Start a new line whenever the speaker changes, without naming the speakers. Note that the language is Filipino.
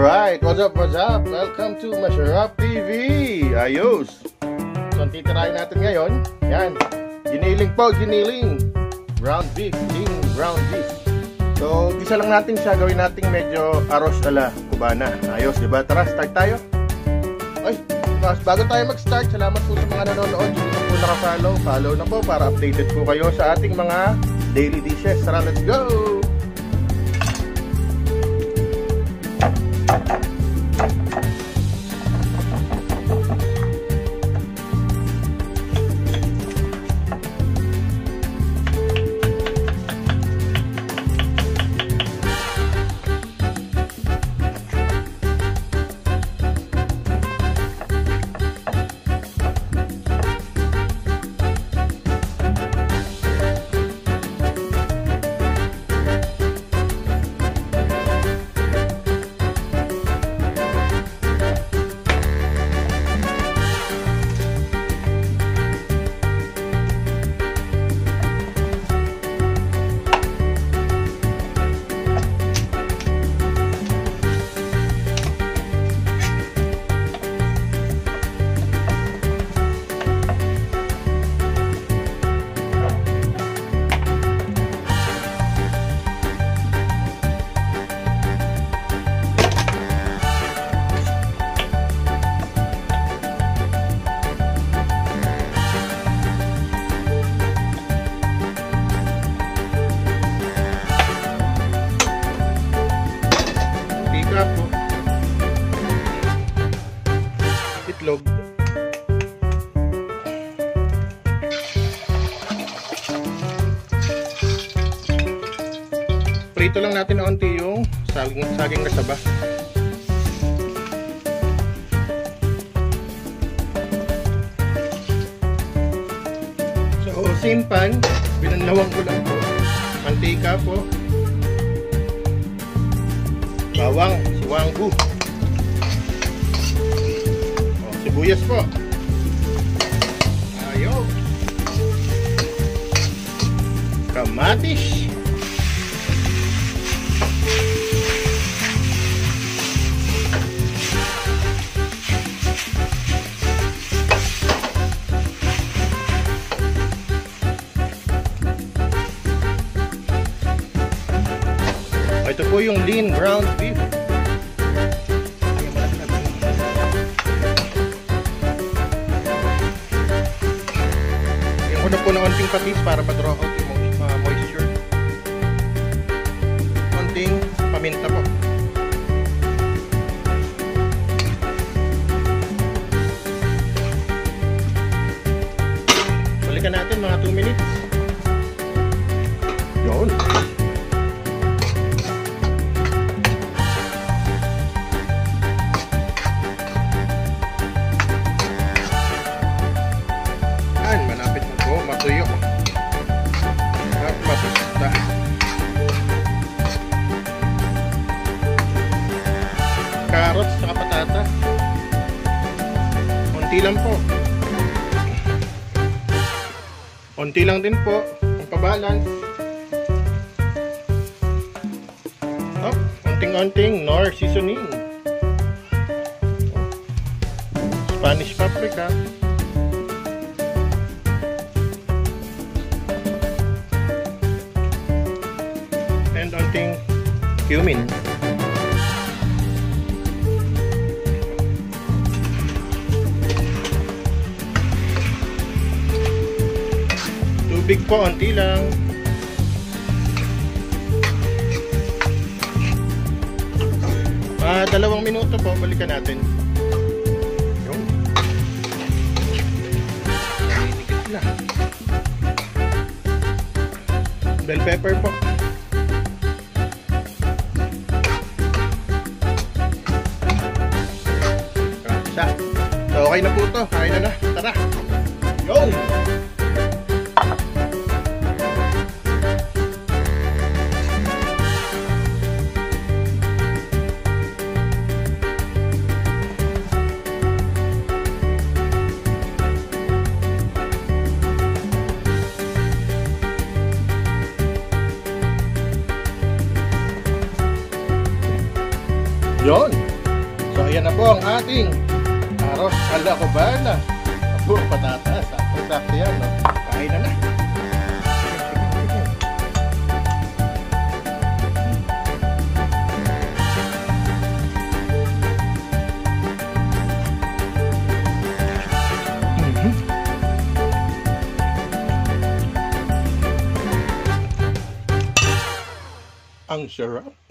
Alright, what's up, what's up? Welcome to Masharap TV! Ayos! So, ang titirahin natin ngayon, yan, giniling po, giniling. Ground beef, lean ground beef. So, gisa lang natin siya, gawin natin medyo aros ala kubana. Ayos, di ba? Tara, start tayo. Ay, mas bago tayo mag-start, salamat po sa mga nanonood. Hindi po naka-follow, follow na po para updated po kayo sa ating mga daily dishes. Tara, let's go! Prito lang natin na yung saging, saging kasaba. So, same pan, ko lang po. Mantika po. Bawang, siwanggu. Oh, sibuyas po. Ayo. Kamatis. Yung lean ground beef. Yung una po ng onting patis para ma-draw out yung uh, moisture. Onting paminta po. Balikan natin mga 2 minutes. Yun. Lang po. Unti lang din po. Ang pabalance. Oh, unting-unting nor seasoning. Spanish paprika. and onting cumin. Tubig po, onti lang. Ah, dalawang minuto po, balikan natin. Yung. Bell pepper po. Siya. Okay na po to. Kain na na. Tara. Yun! Yun. So ayan na po ang ating aros ala cubana. Puro patatas. Sakto yan, no? Kain na na. Ang sarap.